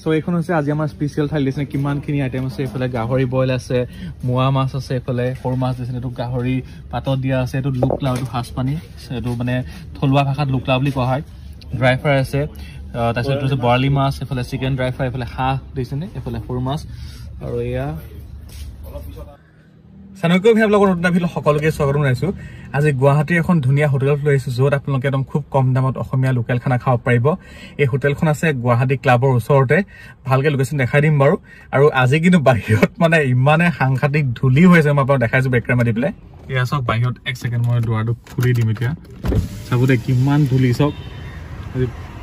চ' এইখন হৈছে আজি আমাৰ স্পেচিয়েল থালি দিছে কিমানখিনি আইটেম আছে এইফালে গাহৰি বইল আছে মোৱা মাছ আছে এইফালে সৰু মাছ দিছে এইটো গাহৰি পাতত দিয়া আছে এইটো লোকলা এইটো সাজ পানী এইটো মানে থলুৱা ভাষাত লোকলা বুলি কোৱা হয়। ড্ৰাই ফ্ৰাই আছে তাৰপিছত এইটো হৈছে বৰালি মাছ এইফালে চিকেন ড্ৰাই ফ্ৰাই এইফালে হাঁহ দিছেনে এইফালে সৰু মাছ। আৰু এয়া চানকৈ আপোনালোকৰ নতুন ভিতৰত সকলোকে স্বাগতম জনাইছোঁ। আজি গুৱাহাটীৰ এখন ধুনীয়া হোটেলত লৈ আহিছোঁ য'ত আপোনালোকে একদম খুব কম দামত অসমীয়া লোকেল খানা খাব পাৰিব। এই হোটেলখন আছে গুৱাহাটী ক্লাবৰ ওচৰতে। ভালকে লোকেশ্যন দেখাই দিম বাৰু। আৰু আজি কিন্তু বাহিৰত মানে ইমানে সাংঘাতিক ধূলি হৈ আছে মই আপোনাক দেখাইছোঁ বেকগ্ৰাউণ্ড মাতি পেলাই। এয়া চাওক বাহিৰত এক ছেকেণ্ড মই দুৱাৰটো খুলি দিম এতিয়া। চাব দে কিমান ধূলি চাওক।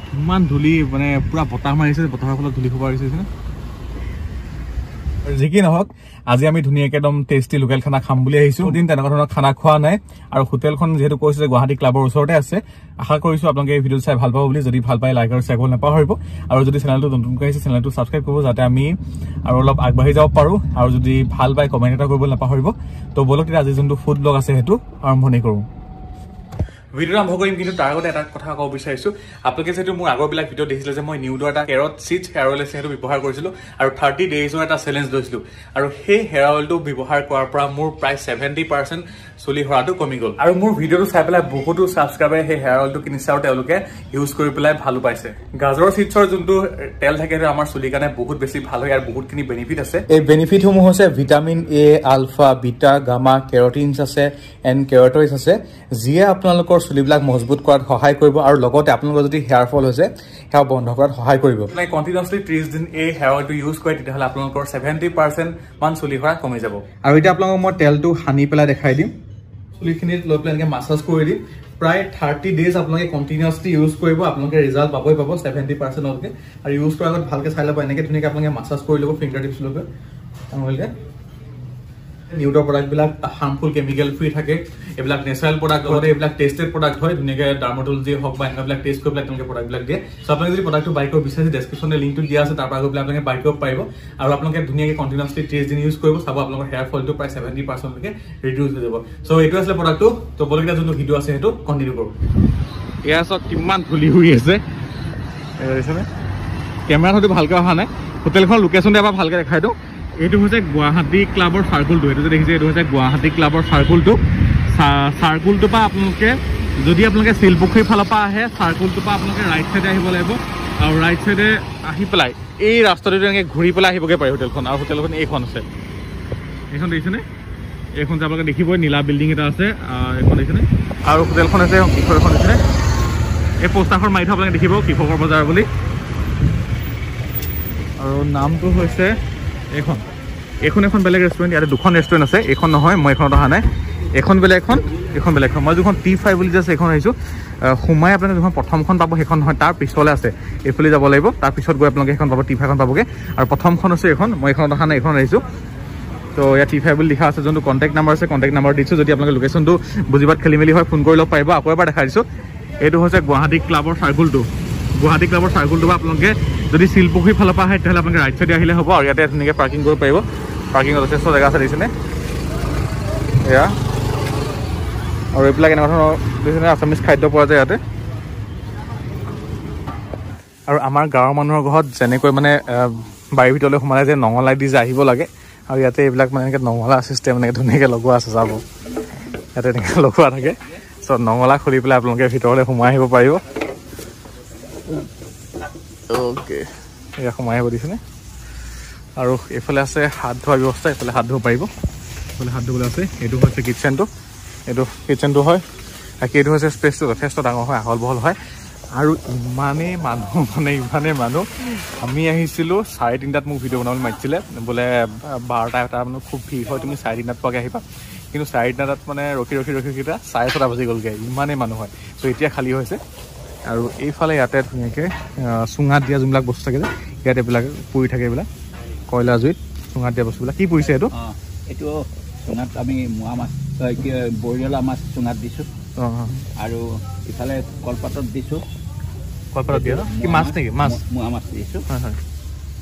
কিমান ধূলি মানে পূৰা বতাহ মাৰিছে বতাহৰ ফলত ধূলি খোপা আহিছে যি কি নহওক আজি আমি ধুনীয়াকে একদম টেষ্টি লোকেল খানা খাম বুলি আহিছো। দিন তেনেকুৱা ধৰণৰ খানা খোৱা নাই আৰু হোটেলখন যিহেতু কৈছে যে গুৱাহাটী ক্লাবৰ ওচৰতে আছে আশা কৰিছো আপোনালোকে এই ভিডিঅ' চাই ভাল পাব বুলি। যদি ভাল পায় লাইক আৰু শ্বেয়াৰ কৰিব নাপাহৰিব। আৰু যদি চেনেলটো নতুনকৈ আহিছে চেনেলটো ছাবস্ক্ৰাইব কৰিব যাতে আমি আৰু অলপ আগবাঢ়ি যাব পাৰো। আৰু যদি ভাল পায় কমেণ্ট এটা কৰিবলৈ নাপাহৰিব। ত' বলক তেতিয়া আজি যোনটো ফুড ব্লগ আছে সেইটো আৰম্ভণি কৰোঁ। ভিডিঅ' আৰম্ভ কৰিম কিন্তু তাৰ আগতে এটা কথা ক'ব বিচাৰিছো। আপোনালোকে যিহেতু মোৰ আগৰবিলাক ভিডিঅ' দেখিছিলে যে মই নিউডৰ এটা কেৰট চিট হেয়াৰ অইল আছে সেইটো ব্যৱহাৰ কৰিছিলোঁ আৰু থাৰ্টি ডেইজৰ এটা চেলেঞ্জ লৈছিলোঁ। আৰু সেই হেয়াৰ অইলটো ব্যৱহাৰ কৰাৰ পৰা মোৰ প্ৰায় ছেভেণ্টি পাৰ্চেণ্ট চুলি সৰাটো কমি গ'ল। আৰু মোৰ ভিডিঅ'টো চাই পেলাই বহুতো ছাবস্ক্ৰাইবাৰে সেই হেয়াৰ অইলটো কিনিছে আৰু তেওঁলোকে ইউজ কৰি পেলাই ভালো পাইছে। গাজৰ চিটছৰ যোনটো তেল থাকে সেইটো আমাৰ চুলিৰ কাৰণে বহুত বেছি ভাল হয় আৰু বহুতখিনি বেনিফিট আছে। এই বেনিফিটসমূহ হৈছে vitamin A alpha beta gamma carotenes আছে এণ্ড কেৰটইজ আছে। যিয়ে আপোনালোকৰ চুলিবিলাক মজবুত কৰাত সহায় কৰিব আৰু লগতে আপোনালোকৰ যদি হেয়াৰ ফল হৈছে সেয়া বন্ধ কৰাত সহায় কৰিব। মানে ত্ৰিছ দিন এই হেয়াৰ অইলটো ইউজ কৰে তেতিয়াহ'লে আপোনালোকৰ ছেভেণ্টি পাৰ্চেণ্ট মান চুলি সৰা কমি যাব। আৰু এতিয়া আপোনালোকক মই তেলটো সানি পেলাই দেখাই দিম। চুলিখিনিত লৈ পেলাই এনেকৈ মাছাজ কৰি দিম। প্ৰায় থাৰ্টি ডেইজ আপোনালোকে কণ্টিনিউচলি ইউজ কৰিব আপোনালোকে ৰিজাল্ট পাবই পাব ছেভেণ্টি পাৰ্চেণ্টলৈকে আৰু ইউজ কৰাৰ আগত ভালকৈ চাই ল'ব এনেকৈ ধুনীয়াকৈ আপোনালোকে মাছাজ কৰি ল'ব ফিংগাৰ টিপছলৈকে আঙুলিৰে নিউডৰ প্ৰডাক্টবিলাক হাৰ্মফুল কেমিকেল ফ্ৰী থাকে। এইবিলাক নেচাৰেল প্ৰডাক্ট লগতে এইবিলাক টেষ্টেড প্ৰডাক্ট হয়। ধুনীয়াকৈ ডাৰ্মটলজি হওক বা এনেকুৱাবিলাক টেষ্ট কৰি পেলাই তেওঁলোকে প্ৰডাক্টবিলাক দিয়ে। চ' আপোনালোকে যদি প্ৰডাক্টটো বাই কৰিব বিচাৰিছে ডেছক্ৰিপশ্যনে লিংকটো দিয়া আছে তাৰ পৰা গৈ পেলাই আপোনালোকে বাই কৰিব পাৰিব। আৰু আপোনালোকে ধুনীয়াকৈ কণ্টিনিউচলি ত্ৰিছ দিন ইউজ কৰিব চাব আপোনালোকৰ হেয়াৰ ফলটো প্ৰায় ছেভেণ্টি পাৰ্চেণ্টলৈকে ৰিডিউচ হৈ যাব। চ' এইটো আছিলে প্ৰডাক্টটো ত' বলকেইটা যোনটো ভিডিঅ' আছে সেইটো কণ্টিনিউ কৰোঁ। এয়া চাওক কিমান ধূলি উৰি আছে। কেমেৰাত হয়তো ভালকৈ অহা নাই। হোটেলখন লোকেশ্যনটো এবাৰ ভালকৈ দেখাই দিওঁ। এইটো হৈছে গুৱাহাটী ক্লাবৰ চাৰ্কুলটো এইটো যে দেখিছে এইটো হৈছে গুৱাহাটী ক্লাবৰ চাৰ্কুলটো চাৰ্কুলটোৰ পৰা আপোনালোকে যদি আপোনালোকে শিলপুখুৰীৰ ফালৰ পৰা আহে চাৰ্কুলটোৰ পৰা আপোনালোকে ৰাইট চাইডে আহিব লাগিব। আৰু ৰাইট চাইডে আহি পেলাই এই ৰাস্তাটো এনেকৈ ঘূৰি পেলাই আহিবগৈ পাৰে হোটেলখন। আৰু হোটেলখন এইখন আছে। এইখন দেখিছেনে? এইখন যে আপোনালোকে দেখিবই নীলা বিল্ডিং এটা আছে। এইখন দেখিছেনে? আৰু হোটেলখন আছে কিশোৰ এখন দেখিছেনে? এই পোষ্টাৰখন মাৰি থোৱা আপোনালোকে দেখিব কৃষকৰ বজাৰ বুলি। আৰু নামটো হৈছে এইখন। এইখন এখন বেলেগ ৰেষ্টুৰেণ্ট ইয়াতে দুখন ৰেষ্টুৰেণ্ট আছে। এইখন নহয় মই এইখনত অহা নাই। এইখন বেলেগ এখন এইখন বেলেগ এখন। মই যোনখন টি ফাইভ বুলি আছে এইখন আহিছোঁ আহ, সোমাই আপোনালোকে যোনখন প্ৰথমখন পাব সেইখন নহয় তাৰ পিছলৈ আছে। এইফালে যাব লাগিব তাৰ পিছত গৈ আপোনালোকে সেইখন পাব টি ফাইভখন পাবগৈ। আৰু প্ৰথমখন হৈছে এইখন মই এইখনত অহা নাই এইখন আহিছোঁ। তো ইয়াত টি ফাইভ বুলি লিখা আছে যোনটো কণ্টেক্ট নাম্বাৰ আছে কণ্টেক্ট নাম্বাৰ দিছোঁ যদি আপোনালোকে লোকেশ্যনটো বুজিবাত খেলি মেলি হয় ফোন কৰি ল'ব পাৰিব। আকৌ এবাৰ দেখাই দিছোঁ। এইটো হৈছে গুৱাহাটী ক্লাবৰ চাৰ্কুলটো গুৱাহাটী ক্লাবৰ চাৰ্কুলটো পৰা আপোনালোকে যদি শিলপুখুৰীৰ ফালৰ পৰা আহে তেতিয়াহ'লে আপোনালোকে ৰাইট চাইডে আহিলে হ'ব আৰু ইয়াতে ধুনীয়াকৈ পাৰ্কিং কৰিব পাৰিব। পাৰ্কিঙত যথেষ্ট জেগা আছে দেখিছেনে এয়া আৰু এইবিলাক এনেকুৱা ধৰণৰ দেখিছেনে আছামিজ খাদ্য পোৱা যায় ইয়াতে আৰু আমাৰ গাঁৱৰ মানুহৰ ঘৰত যেনেকৈ মানে বাৰীৰ ভিতৰলৈ সোমালে যে নঙলাই দি যে আহিব লাগে আৰু ইয়াতে এইবিলাক মানে এনেকৈ নঙলা চিষ্টেম এনেকৈ ধুনীয়াকৈ লগোৱা আছে চাব ইয়াতে এনেকৈ লগোৱা থাকে চ' নঙলা খুলি পেলাই আপোনালোকে ভিতৰলৈ সোমাই আহিব পাৰিব অ'কে এয়া সোমাই আহিব দিছেনে আৰু এইফালে আছে হাত ধোৱাৰ ব্যৱস্থা এইফালে হাত ধুব পাৰিব। এইফালে হাত ধুবলৈ আছে এইটো হৈছে কিটচেনটো এইটো কিটচেনটো হয়। বাকী এইটো হৈছে স্পেচটো যথেষ্ট ডাঙৰ হয় আহল বহল হয়। আৰু ইমানেই মানুহ মানে ইমানেই মানুহ। আমি আহিছিলোঁ চাৰে তিনিটাত মোক ভিডিঅ' বনাবলৈ মাতিছিলে। বোলে বাৰটা এটা মানত খুব ভিৰ হয় তুমি চাৰে তিনিটাত পোৱাকৈ আহিবা। কিন্তু চাৰে তিনিটাত মানে ৰখি ৰখি ৰখি ৰখি চাৰে ছটা বাজি গ'লগৈ ইমানেই মানুহ হয়। ত' এতিয়া খালী হৈছে। আৰু এইফালে ইয়াতে ধুনীয়াকৈ চুঙাত দিয়া যোনবিলাক বস্তু থাকে যে ইয়াত এইবিলাক পুৰি থাকে এইবিলাক। কয়লা জুইত চুঙাত দিয়া বস্তুবিলাক। কি পুৰিছে এইটো? এইটো চুঙাত আমি মোৱা মাছ বৰিয়লা মাছ চুঙাত দিছোঁ। আৰু ইফালে কলপাতত দিছোঁ। কলপাতত দিয়া কি মাছ নেকি? মাছ মোৱা মাছ দিছোঁ। হয় হয়।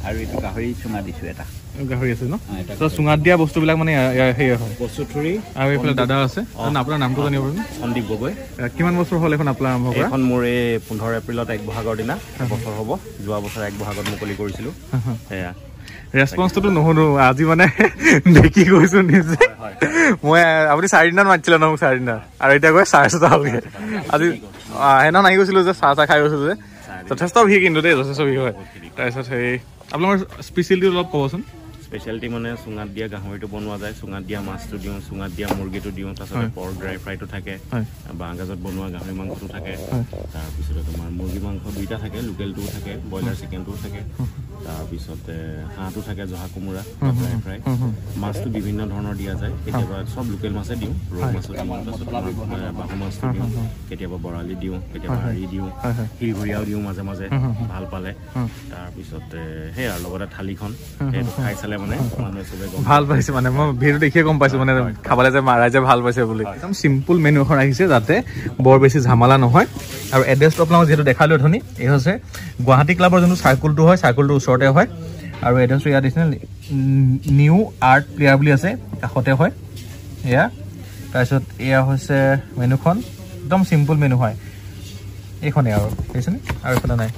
আৰু এইটো গাহৰি চুঙা দিছোঁ এটা। গাহৰি আছে ন? অ, এটা ত' চুঙাত দিয়া বস্তুবিলাক মানে ইয়াৰ- ইয়াৰ সেয়া হয়। কচুথুৰি আৰু এইফালে দাদা আছে। আপোনাৰ নামটো জানিব পাৰিম সন্দীপ গগৈ। কিমান বছৰ হ'ল এখন আপোনাৰ আৰম্ভ কৰা? এইখন মোৰ এই পোন্ধৰ এপ্ৰিলত এক বহাগৰ দিনা বছৰ হ'ব। যোৱা বছৰ এক বহাগত মুকলি কৰিছিলোঁ। সেয়া। ৰেচপন্সটোতো নুশুনো আজি মানে দেখি গৈছো নিজে। মই আপুনি চাৰিদিনত মাতিছিলে ন মোক চাৰিদিনা আৰু এতিয়া গৈ চাৰে ছটা হ'লগে আজি সেইদিনাখন আহি গৈছিলো যে চাহ চাহ খাই গৈছিলো যে। যথেষ্ট ভিৰ কিন্তু দেই যথেষ্ট ভিৰ হয়। তাৰপিছত সেই আপোনালোকৰ স্পেচিয়েলিটি অলপ ক'বচোন। স্পেচিয়েলিটি মানে চুঙাত দিয়া গাহৰিটো বনোৱা যায় চুঙাত দিয়া মাছটো দিওঁ চুঙাত দিয়া মুৰ্গীটো দিওঁ তাৰপিছতে। পৰ্ক ড্ৰাই ফ্ৰাইটো থাকে বাঁহগাজত বনোৱা গাহৰি মাংসটো থাকে। তাৰপিছতে তোমাৰ মুৰ্গী মাংস দুইটা থাকে লোকেলটোও থাকে ব্ৰইলাৰ চিকেনটোও থাকে তাৰপিছতে হাঁহটো থাকে জহা কোমোৰা ড্ৰাই ফ্ৰাই মাছটো বিভিন্ন ধৰণৰ দিয়া যায় কেতিয়াবা চব লোকেল মাছে দিওঁ ৰৌ মাছো দিওঁ তাৰপিছত বাহু মাছটো দিওঁ কেতিয়াবা বৰালি দিওঁ কেতিয়াবা হাঁড়ি দিওঁ শিলঘৰীয়াও দিওঁ মাজে মাজে ভাল পালে। তাৰপিছতে সেয়া আৰু লগতে থালিখন সেইটো খাই চালে ভাল পাইছে মানে মই ভিডিঅ' দেখিয়ে গম পাইছো মানে খাবলৈ যে ৰাইজে ভাল পাইছে বুলি। একদম চিম্পুল মেনু এখন ৰাখিছে যাতে বৰ বেছি ঝামালা নহয়। আৰু এড্ৰেছটো আপোনালোকক যিহেতু দেখালোঁ অথনি এই হৈছে গুৱাহাটী ক্লাবৰ যোনটো চাৰ্কুলটো হয় চাৰ্কুলটো ওচৰতে হয়। আৰু এড্ৰেছটো ইয়াত দিছে নিউ আৰ্ট প্লেয়াৰ বুলি আছে কাষতে হয়। এয়া তাৰপিছত এয়া হৈছে মেনুখন একদম চিম্পুল মেনু হয়। এইখনেই আৰু দেখিছেনে? আৰু এইফালে নাই।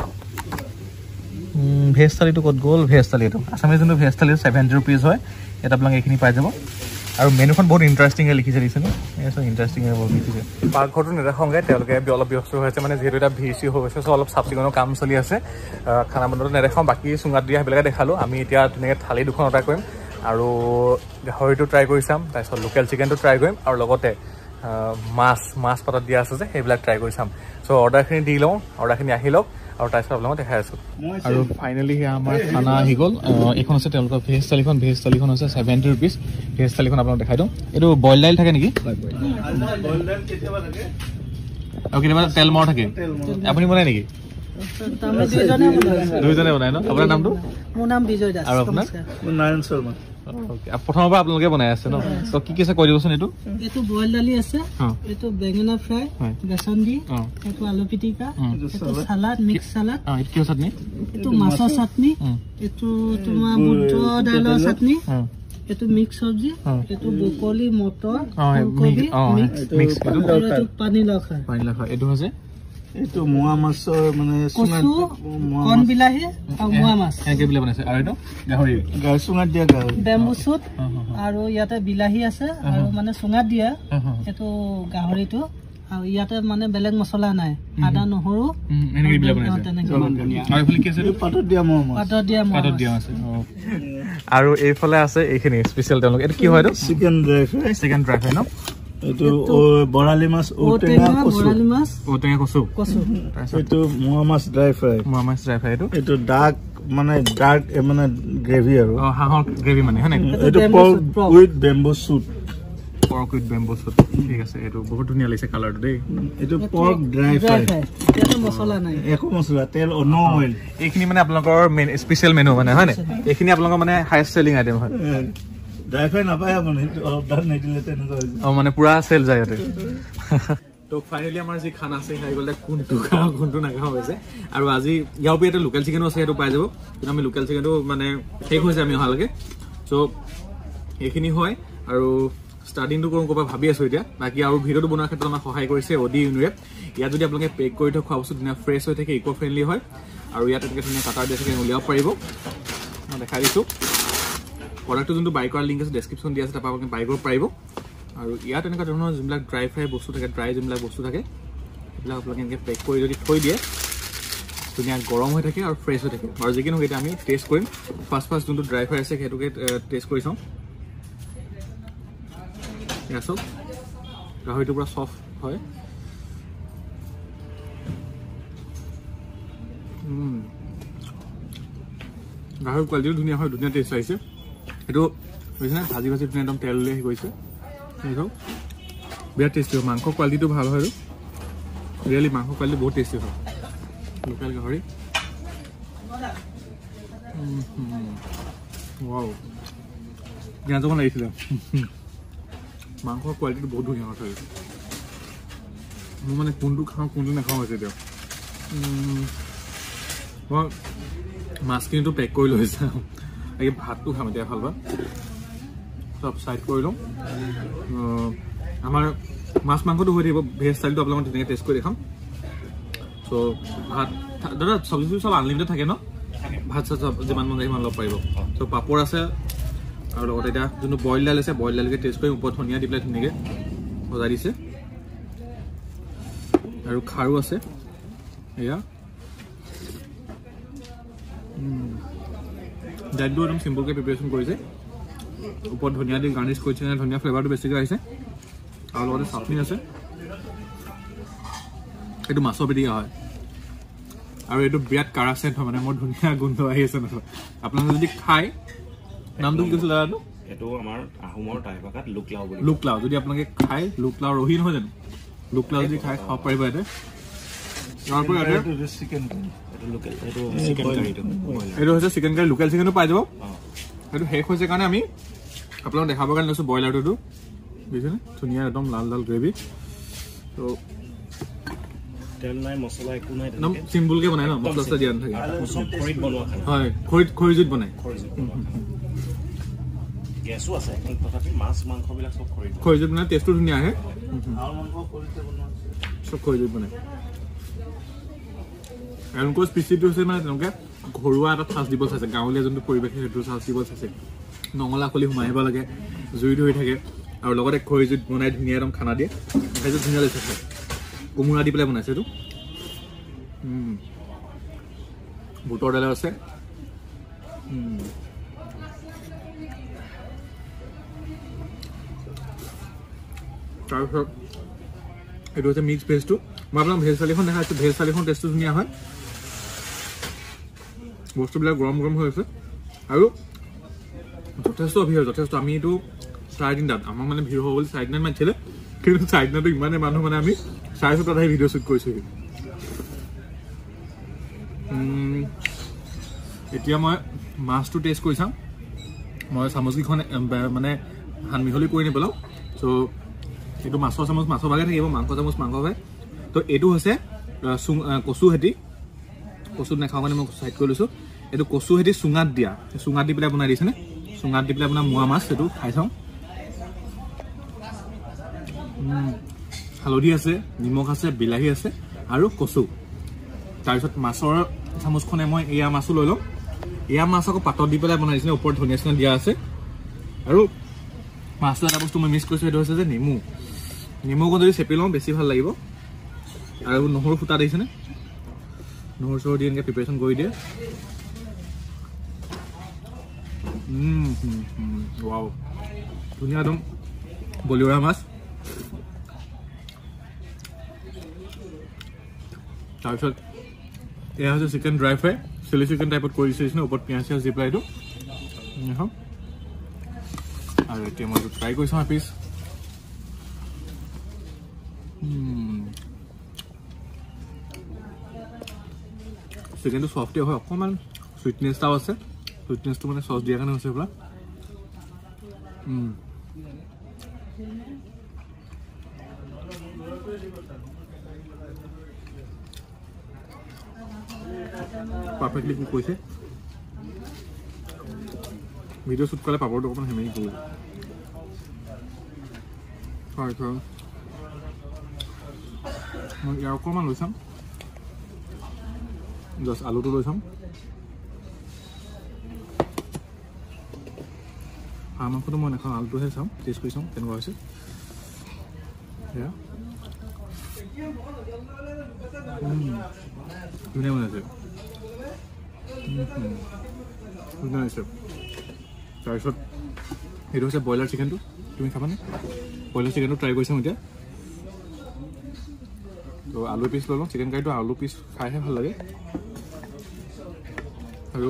ভেজ থালিটো ক'ত গ'ল? ভেজ থালি এইটো আছামিজ যোনটো ভেজ থালি ছেভেণ্টি ৰুপিজ হয়। ইয়াত আপোনালোকে এইখিনি পাই যাব। আৰু মেনুখন বহুত ইণ্টাৰেষ্টিংকৈ লিখিছে দেখিছেনে? ইণ্টাৰেষ্টিংকৈ বহুত লিখিছে। পাকঘৰটো নেদেখাওঁগৈ তেওঁলোকে অলপ ব্যস্ত হৈ আছে মানে যিহেতু এটা ভি চি হৈ গৈছে চ' অলপ চাফ চিকুণৰ কাম চলি আছে। খানা বনোৱাটো নেদেখাওঁ বাকী চুঙাত দিয়া সেইবিলাকে দেখালোঁ। আমি এতিয়া ধুনীয়াকৈ থালি দুখন অৰ্ডাৰ কৰিম। আৰু গাহৰিটো ট্ৰাই কৰি চাম তাৰপিছত লোকেল চিকেনটো ট্ৰাই কৰিম। আৰু লগতে মাছ মাছ পাতত দিয়া আছে যে সেইবিলাক ট্ৰাই কৰি চাম। চ' অৰ্ডাৰখিনি দি লওঁ অৰ্ডাৰখিনি আহি লওক আৰু তাৰপিছত আপোনালোকক দেখাই আছোঁ। আৰু ফাইনেলি সেয়া আমাৰ খানা আহি গ'ল। এইখন আছে তেওঁলোকৰ ভেজ থালিখন। ভেজ থালিখন হৈছে ছেভেণ্টি ৰুপিজ ভেজ থালিখন আপোনালোক দেখাই দিওঁ। এইটো বইল দাইল থাকে নেকি? আৰু কেতিয়াবা তেল মৰ থাকে। আপুনি বনাই নেকি? দুইজনে বনাই ন? আপোনাৰ নামটো? মোৰ নাম বিজয় দাস আৰু আপোনাৰ? নাৰায়ণ শৰ্মা। প্ৰথমৰ পৰা আপোনালোকে বনাই আছে ন? ত কি কি আছে? কৈ দিবচোন এইটো। এইটো বইল দালি আছে এইটো বেঙেনা ফ্ৰাই। বেচন দি এইটো আলু পিটিকা। এইটো চালাড মিক্স চালাড এইটো কিহৰ চাটনি? এইটো মাছৰ চাটনি এইটো তোমাৰ বুট দাইলৰ চাটনি এইটো মিক্স চব্জি। এইটো ব্ৰকলি মটৰ ফুলকবি মিক্স এইটো। পানীলাও খাৰ পানীলাও হয় এইটো হৈছে? এইটো মোৱা মাছৰ মানে কচু কণ বিলাহী আৰু মোৱা মাছ। এনেকৈ বোলে বনাইছে। আৰু এইটো? গাহৰি। গাহৰি চুঙাত দিয়া গাহৰি। বেম্বু চুট আৰু ইয়াতে বিলাহী আছে আৰু মানে চুঙাত দিয়া। এইটো গাহৰিটো। আৰু ইয়াতে মানে বেলেগ মছলা নাই। আদা নহৰু আৰু এইফালে কি আছে এইখিনি স্পেচিয়েল তেওঁলোক। এইটো কি হয় chicken dry fry. Chicken dry fry ন? এইটো বৰালি মাছ ঔটেঙা কচু। বৰালি মাছ। ঔটেঙা কচু। এইটো মোৱা মাছ ড্ৰাই ফ্ৰাই মোৱা মাছ ড্ৰাই ফ্ৰাই এইটো? এইটো ডাৰ্ক মানে ডাৰ্ক মানে গ্ৰেভি আৰু। হাঁহৰ গ্ৰেভি মানে হয় নাই? এইটো pork. With bamboo shoot pork with bamboo shoot ঠিক আছে এইটো বহুত ধুনীয়া লাগিছে কালাৰটো দেই। এইটো পৰ্ক ড্ৰাই ফ্ৰাই মছলা নাই। একো মছলা তেল ন অইল এইখিনি মানে আপোনালোকৰ স্পেচিয়েল মেনু মানে হয় নাই? এইখিনি আপোনালোকৰ মানে হাইষ্ট চেলিং আইটেম হয়। ড্ৰাই ফ্ৰাই নাপায় আপুনি নিদিলে তেনেকুৱা অঁ মানে পুৰা চেল যায় ইয়াতে তো ফাইনেলি আমাৰ যি খানা আছে খাই গ'লে কোনটো খাওঁ কোনটো নাখাওঁ হৈছে আৰু আজি ইয়াৰ উপৰি এটা লোকেল চিকেনো আছে সেইটো পাই যাব। কিন্তু আমি লোকেল চিকেনটো মানে শেষ হৈছে আমি অহালৈকে। চ' এইখিনি হয়। আৰু ষ্টাৰ্টিংটো কৰোঁ ক'ৰবাত ভাবি আছোঁ এতিয়া। বাকী আৰু ভিডিঅ'টো বনোৱাৰ ক্ষেত্ৰত আমাক সহায় কৰিছে অডি ইউনিৰে ইয়াত যদি আপোনালোকে পেক কৰি থৈ খোৱা বস্তু ধুনীয়া ফ্ৰেছ হৈ থাকে ইক' ফ্ৰেণ্ডলি হয়। আৰু ইয়াত এনেকৈ ধুনীয়া কাটাৰ দিয়ে থাকে উলিয়াব পাৰিব। মই দেখাই দিছোঁ। প্ৰডাক্টটো যোনটো বাই কৰাৰ লিংক আছে ডেছক্ৰিপশ্যন দিয়া আছে তাৰপৰা আপুনি বাই কৰিব পাৰিব। আৰু ইয়াত এনেকুৱা ধৰণৰ যোনবিলাক ড্ৰাই ফ্ৰাই বস্তু থাকে ড্ৰাই যোনবিলাক বস্তু থাকে সেইবিলাক আপোনালোকে এনেকৈ পেক কৰি যদি থৈ দিয়ে ধুনীয়া গৰম হৈ থাকে আৰু ফ্ৰেছ হৈ থাকে। আৰু যি কি নহওক এতিয়া আমি টেষ্ট কৰিম। ফাৰ্ষ্ট ফাৰ্ষ্ট যোনটো ড্ৰাই ফ্ৰাই আছে সেইটোকে টেষ্ট কৰি চাওঁ। এয়া চাওক। গাহৰিটো পূৰা চফ্ট হয়। উম। গাহৰিৰ কোৱালিটিও ধুনীয়া হয় ধুনীয়া টেষ্ট আহিছে। এইটো বুজিছেনে? ভাজি ভাজি ধুনীয়া একদম তেল উলিয়াই গৈছে। এইটো বিৰাট টেষ্টি হয়। মাংস কোৱালিটিটো ভাল হয় আৰু ৰিয়েলি মাংস কোৱালিটি বহুত টেষ্টি হয়। লোকেল গাহৰি। পিঁয়াজ অকণ লাগিছিলে। মাংসৰ কোৱালিটিটো বহুত ধুনীয়া হয় মোৰ মানে কোনটো খাওঁ কোনটো নাখাওঁ হৈছে এতিয়া। মই মাছখিনিতো পেক কৰি লৈছে এই ভাতটো খাম এতিয়া ভাল পোৱা চব চাইড কৰি লওঁ। আমাৰ মাছ মাংসটো হৈ থাকিব ভেজ ষ্টাইলটো আপোনালোকক ধুনীয়াকৈ টেষ্ট কৰি দেখাম। চ' ভাত দাদা চব্জি চব্জি চব আনলিমিটেড থাকে ন? ভাত চাত চব যিমান মন যায় সিমান ল'ব পাৰিব। চ' পাপৰ আছে আৰু লগতে এতিয়া যোনটো বইল দাইল আছে বইল দাইলকে টেষ্ট কৰি ওপৰত ধনিয়া দি পেলাই ধুনীয়াকৈ সজাই দিছে। আৰু খাৰু আছে। এয়া। দাইলটো একদম চিম্পুলকৈ প্ৰিপেৰেশ্যন কৰিছে। ওপৰত ধনিয়া দি গাৰ্নিছ কৰিছে ধনিয়া ফ্লেভাৰটো বেছিকৈ আহিছে। আৰু লগতে চাটনি আছে। এইটো মাছৰ পিটিকা হয়। আৰু এইটো বিৰাট কাৰা চেণ্ট হয় মানে মোৰ ধুনীয়া গোন্ধ আহি আছে নহয় আপোনালোকে যদি খায় নামটো কি কৈছিলে দাদাটো? এইটো আমাৰ আহোমৰ টাই ভাষাত লোকলাও বুলি লোকলাও। যদি আপোনালোকে খায় লোকলাও ৰহি নহয় জানো? লোকলাও যদি খাই খাব পাৰিব ইয়াতে। এইটো হৈছে চিকেন কাৰী লোকেল চিকেনো পাই যাব সেইটো শেষ হৈছে কাৰণে আমি আপোনালোকক দেখাবৰ কাৰণে লৈছোঁ ব্ৰইলাৰটোতো বুজিছেনে ধুনীয়া একদম লাল লাল গ্ৰেভি ত' তেল নাই মছলা একো নাই একদম তেনেকে চিম্পুলকৈ বনাই ন মছলা চছলা দিয়া নাথাকে আৰু চব খৰিত বনোৱা খানা হয় খৰিত খৰি জুইত বনায় গেছো আছে তথাপি মাছ মাংসবিলাক চব খৰিত বনাই টেষ্টটো ধুনীয়া আহে চব খৰি জুইত বনায় এওঁলোকৰ স্পেচিটো হৈছে মানে তেওঁলোকে ঘৰুৱা এটা ঠাচ দিব চাইছে। গাঁৱলীয়া যোনটো পৰিৱেশ সেইটো ঠাচ দিব চাইছে। নঙলা খলি সোমাই আহিব লাগে জুই ধৰি থাকে আৰু লগতে খৰি জুইত বনাই ধুনীয়া একদম খানা দিয়ে। সেইটো ধুনীয়া লাগিছে কোমোৰা দি পেলাই বনাইছে এইটো। বুটৰ দাইল আছে। তাৰপিছত এইটো হৈছে মিক্স ভেজটো মই আপোনাক ভেজ থালিখন দেখাইছোঁ। ভেজ থালিখন টেষ্টটো ধুনীয়া হয়। বস্তুবিলাক গৰম গৰম হৈ আছে। আৰু যথেষ্ট ভিৰ যথেষ্ট। আমি এইটো চাৰে তিনিটাত আমাক মানে ভিৰ হ'ব বুলি চাৰে তিনিটাত মাতিছিলে। কিন্তু চাৰে তিনিটাতো ইমানেই মানুহ মানে আমি চাৰে ছটাত আহি ভিডিঅ' শ্বুট কৰিছোঁহি। এতিয়া মই মাছটো টেষ্ট কৰি চাম। মই চামুচকেইখন মানে সান মিহলি কৰি নেপেলাওঁ। চ' এইটো মাছৰ চামুচ মাছৰ ভাগে থাকিব মাংস চামুচ মাংস ভাগে। তো এইটো হৈছে আহ, চুং আহ, কচু হেতি কচুত নাখাওঁ কাৰণে মই চাইড কৰি লৈছোঁ। এইটো কচু হেতি চুঙাত দিয়া। চুঙাত দি পেলাই বনাই দিছেনে চুঙাত দি পেলাই আপোনাৰ মোৱা মাছ সেইটো খাই চাওঁ। হালধি আছে নিমখ আছে বিলাহী আছে আৰু কচু। তাৰপিছত মাছৰ চামুচখনে মই এয়া মাছো লৈ লওঁ। এয়া মাছ আকৌ পাতত দি পেলাই বনাই দিছিলে ওপৰত ধনিয়া চনিয়া দিয়া আছে। আৰু মাছটো এটা বস্তু মই মিছ কৰিছোঁ সেইটো হৈছে যে নেমু। নেমু অকণ যদি চেপি লওঁ বেছি ভাল লাগিব। আৰু নহৰু ফুটা দেখিছেনে নহৰু চহৰু দি এনেকৈ প্ৰিপেৰেশ্যন কৰি দিয়ে ৱাও ধুনীয়া একদম বলিয়ৰা মাছ। তাৰপিছত এয়া হৈছে chicken dry fry chilli chicken টাইপত কৰি দিছে নিচিনা ওপৰত পিঁয়াজ চিয়াজ দি পেলাই এইটো। আৰু এতিয়া মই ট্ৰাই কৰি চাওঁ পিচ চিকেনটো চফ্টেই হয় অকণমান চুইটনেছ এটাও আছে। চুইটনেছটো মানে চচ দিয়াৰ কাৰণে হৈছে উম। পাৰফেক্টলি কুক কৰিছে ভিডিঅ' শ্বুট কৰিলে পাপৰটো অকণমান সেমেকি কৰিব হয় হয় মই ইয়াৰ অকণমান লৈ চাম। জাষ্ট আলুটো লৈ চাম। হাঁহ মাংসটো মই নাখাওঁ আলুটোহে চাম টেষ্ট কৰি চাম কেনেকুৱা হৈছে। ধুনীয়া বনাইছে। ধুনীয়া হৈছে তাৰপিছত এইটো হৈছে ব্ৰইলাৰ চিকেনটো। তুমি খাবানে? ব্ৰইলাৰ চিকেনটো ট্ৰাই কৰিছোঁ এতিয়া। তো আলু পিচ লৈ লওঁ চিকেন কাৰীটো আলু পিচ খাইহে ভাল লাগে। আৰু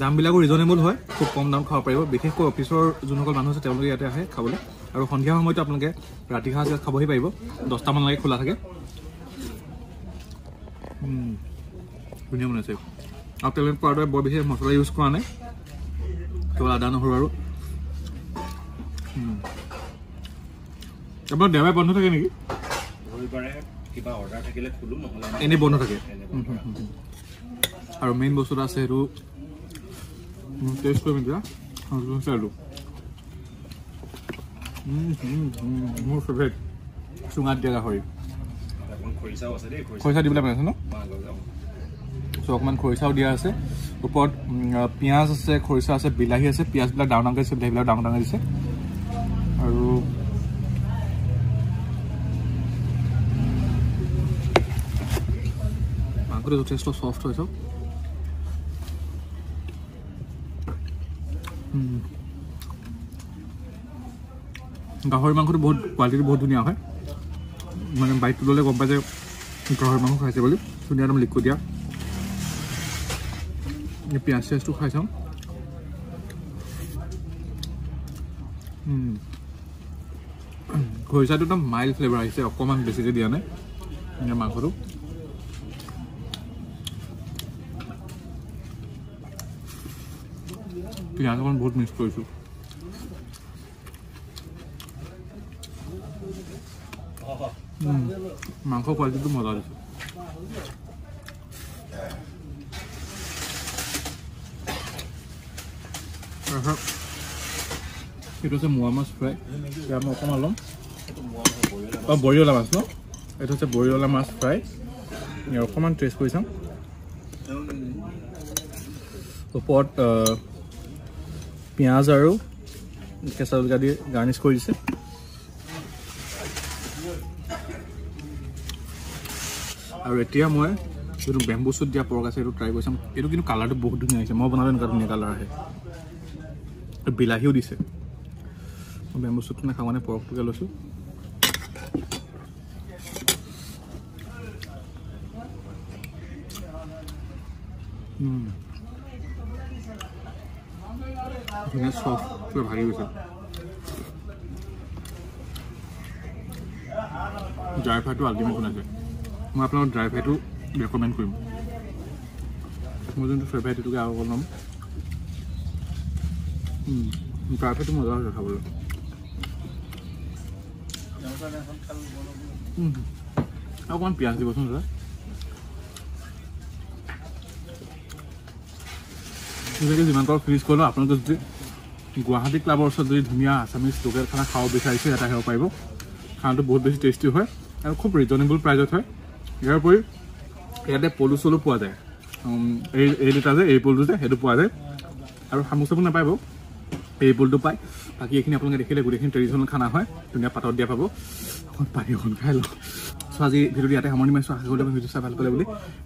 দামবিলাকো ৰিজনেবল হয় খুব কম দাম খাব পাৰিব। বিশেষকৈ অফিচৰ যোনসকল মানুহ আছে তেওঁলোকে ইয়াতে আহে খাবলৈ। আৰু সন্ধিয়া সময়তো আপোনালোকে ৰাতি সাঁজ ইয়াত খাবহি পাৰিব। দহটামানলৈকে খোলা থাকে। ধুনীয়া বনাইছে। আৰু তেলেণ্ট পাউডাৰ বৰ বিশেষ মছলা ইউজ কৰা নাই। কেৱল আদা নহৰু আৰু। আপোনাৰ দেওবাৰে বন্ধ থাকে নেকি? ৰবিবাৰে কিবা অৰ্ডাৰ থাকিলে খোলো নহ'লে এনেই বন্ধ থাকে। আৰু মেইন বস্তু এটা আছে সেইটো টেষ্ট কৰিম এতিয়া। মোৰ ফেভৰেট চুঙাত দিয়া গাহৰি। খৰিচা দি পেলাই বনাইছে ন? চ' অকণমান খৰিচাও দিয়া আছে। ওপৰত পিঁয়াজ আছে খৰিচা আছে বিলাহী আছে পিঁয়াজবিলাক ডাঙৰ ডাঙৰকৈ দিছে বিলাহীবিলাক ডাঙৰ ডাঙৰ দিছে। আৰু মাংসটো যথেষ্ট চফ্ট হয় চব গাহৰি মাংসটো বহুত কোৱালিটিটো বহুত ধুনীয়া হয়। মানে বাইকটো ল'লে গম পাই যে গাহৰি মাংস খাইছে বুলি। ধুনীয়া একদম লিকুইডীয়া এই পিঁয়াজ চিয়াজটো খাই চাওঁ। খৰিচাটো একদম মাইল্ড ফ্লেভাৰ আহিছে অকণমান বেছিকৈ দিয়া নাই। মাংসটো। পিঁয়াজ অকণ বহুত মিক্স কৰিছোঁ মাংস কোৱালিটিটো মজা দিছে এইটো হৈছে মোৱা মাছ ফ্ৰাই এতিয়া মই অকণমান ল'ম অঁ বৰিয়লা মাছ ন এইটো হৈছে বৰিয়লা মাছ ফ্ৰাই অকণমান টেষ্ট কৰি চাওঁ ওপৰত পিঁয়াজ আৰু কেঁচা জলকীয়া দি গাৰ্নিছ কৰি দিছে। আৰু এতিয়া মই যোনটো বেম্বু চুট দিয়া পৰ্ক আছে সেইটো ট্ৰাই কৰি চাম এইটো কিন্তু কালাৰটো বহুত ধুনীয়া আহিছে। মই বনালে এনেকুৱা ধুনীয়া কালাৰ আহে। বিলাহীও দিছে। মই বেম্বু চুটটো নাখাওঁ মানে পৰ্কটোকে লৈছোঁ। ধুনীয়া চফ্ট পুৰা ভাগি গৈছে ড্ৰাই ফ্ৰাইটো আল্টিমেট বনাইছে মই আপোনালোকক ড্ৰাই ফ্ৰাইটো ৰেকমেণ্ড কৰিম মোৰ যোনটো ফেভৰেট সেইটোকে আৰু অকণ ল'ম ড্ৰাই ফ্ৰাইটো মজা হৈছে খাবলৈ অকণমান পিঁয়াজ দিবচোন দাদা গতিকে যিমান পাৰোঁ ফিনিছ কৰিলোঁ। আপোনালোকে যদি গুৱাহাটী ক্লাবৰ ওচৰত যদি ধুনীয়া আছামিজ লোকেল খানা খাব বিচাৰিছে এটা আহিব পাৰিব। খানাটো বহুত বেছি টেষ্টি হয় আৰু খুব ৰিজনেবল প্ৰাইজত হয়। ইয়াৰ উপৰি ইয়াতে পলু চলু পোৱা যায়। এই দুটা যে এই পলুটো যে সেইটো পোৱা যায়। আৰু নাপায় বাৰু। এই পলুটো পায়। বাকী এইখিনি আপোনালোকে দেখিলে গোটেইখিনি ট্ৰেডিশ্যনেল খানা হয়। ধুনীয়া পাতত দিয়া পাব। অকণ পানী অকণ খাই লওঁ। চ' আজি ভিডিঅ'টো ইয়াতে সামৰণি মাৰিছোঁ। আশা কৰিলে ভিডিঅ' চাই ভাল পালে বুলি।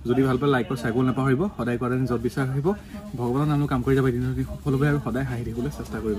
যদি ভাল পালে লাইক আৰু চাই নাপাহৰিব। সদায় কৰা য'ত বিচাৰ আহিব। ভগৱানৰ নামত কাম কৰি যাব এদিন সফল হ'ব আৰু সদায় হাঁহি থাকিবলৈ চেষ্টা কৰিব।